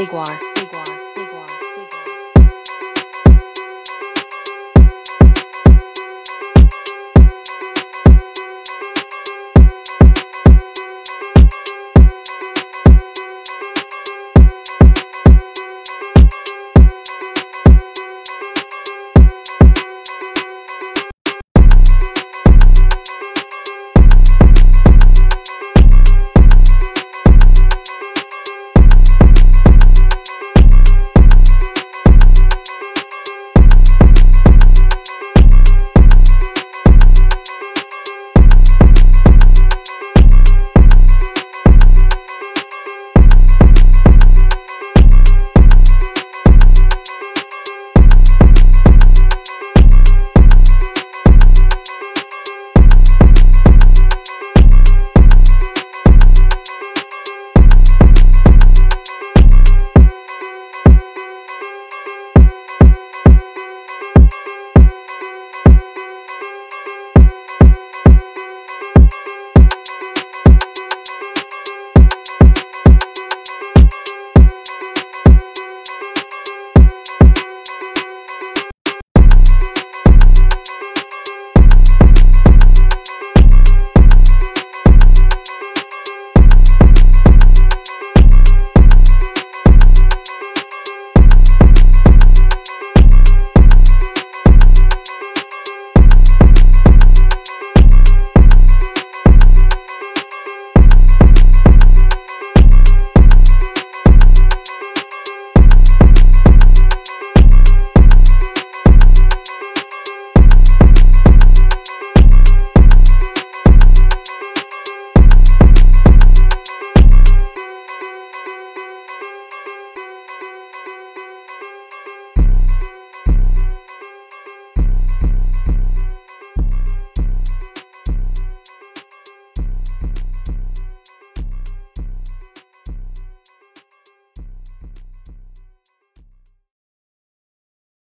Digwar. Digwar.